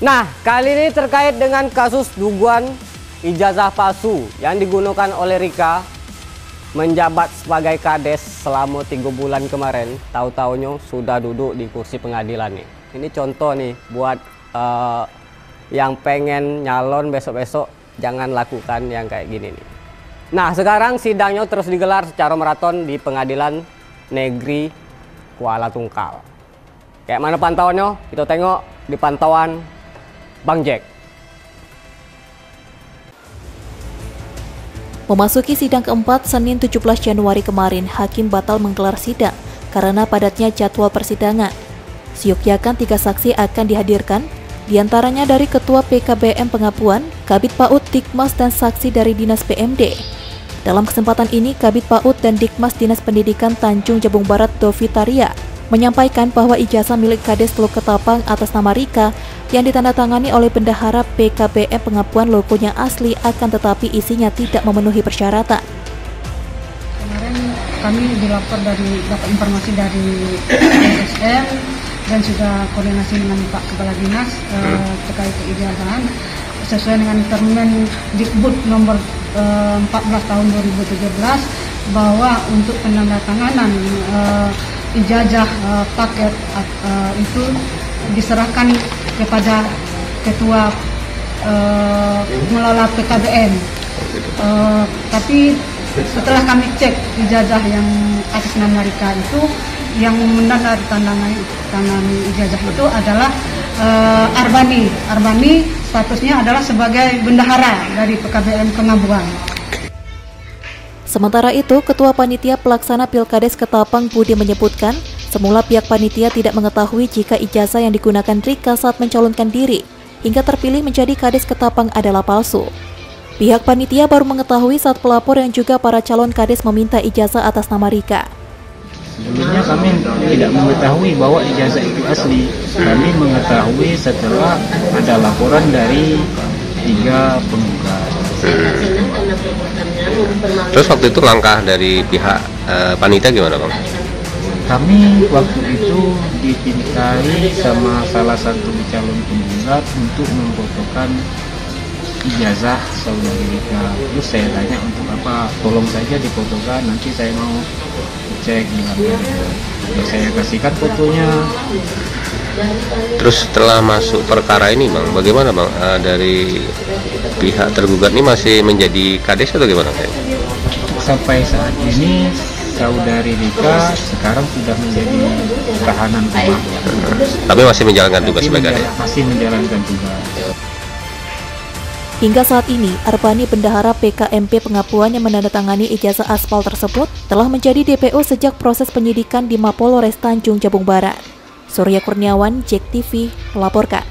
Nah, kali ini terkait dengan kasus dugaan ijazah palsu yang digunakan oleh Rika menjabat sebagai kades selama tiga bulan kemarin. Tahu-taunya sudah duduk di kursi pengadilan nih. Ini contoh nih buat uh, yang pengen nyalon besok-besok jangan lakukan yang kayak gini nih. Nah, sekarang sidangnya terus digelar secara maraton di Pengadilan Negeri Kuala Tungkal. Kayak mana pantauannya? Kita tengok di pantauan Bang Jack. Memasuki sidang keempat Senin 17 Januari kemarin, hakim batal menggelar sidang karena padatnya jadwal persidangan. Siukyakan tiga saksi akan dihadirkan, di antaranya dari Ketua PKBM Pengapuan, Kabit PAUD Dikmas dan saksi dari Dinas PMD. Dalam kesempatan ini, Kabit PAUD dan Dikmas Dinas Pendidikan Tanjung Jabung Barat Dovitaria menyampaikan bahwa ijazah milik Kades Teluk Ketapang atas nama Rika yang ditandatangani oleh bendahara PKBM pengakuan logonya asli akan tetapi isinya tidak memenuhi persyaratan. Kemarin kami dilapor dari dapat informasi dari SSM dan sudah koordinasi dengan Pak Kepala Dinas eh, terkait keijazahan sesuai dengan Permen Dikbud nomor eh, 14 tahun 2017 bahwa untuk penandatanganan eh, ijazah uh, paket uh, itu diserahkan kepada ketua uh, mengelola PKBM. Uh, tapi setelah kami cek ijazah yang atas nama Rika itu yang menandatangani tangani ijazah itu adalah uh, Arbani. Arbani statusnya adalah sebagai bendahara dari PKBM Pengabuan. Sementara itu, Ketua Panitia Pelaksana Pilkades Ketapang Budi menyebutkan, semula pihak panitia tidak mengetahui jika ijazah yang digunakan Rika saat mencalonkan diri hingga terpilih menjadi Kades Ketapang adalah palsu. Pihak panitia baru mengetahui saat pelapor yang juga para calon Kades meminta ijazah atas nama Rika. Sebelumnya kami tidak mengetahui bahwa ijazah itu asli. Kami mengetahui setelah ada laporan dari tiga penggugat. Terus waktu itu langkah dari pihak uh, panitia gimana bang? Kami waktu itu dimintai sama salah satu calon penggugat untuk memfotokan ijazah saudari Rika. Terus saya tanya untuk apa? Tolong saja difotokan. Nanti saya mau cek Ya, saya kasihkan fotonya. Terus setelah masuk perkara ini bang, bagaimana bang uh, dari pihak tergugat ini masih menjadi kades atau gimana? Sampai saat ini saudari Rika sekarang sudah menjadi tahanan rumah. Tapi masih menjalankan tugas sebagai kades. Masih menjalankan tugas. Hingga saat ini, Arbani Bendahara PKMP Pengapuan yang menandatangani ijazah aspal tersebut telah menjadi DPO sejak proses penyidikan di Mapolores Tanjung Jabung Barat. Surya Kurniawan, JEK TV, melaporkan.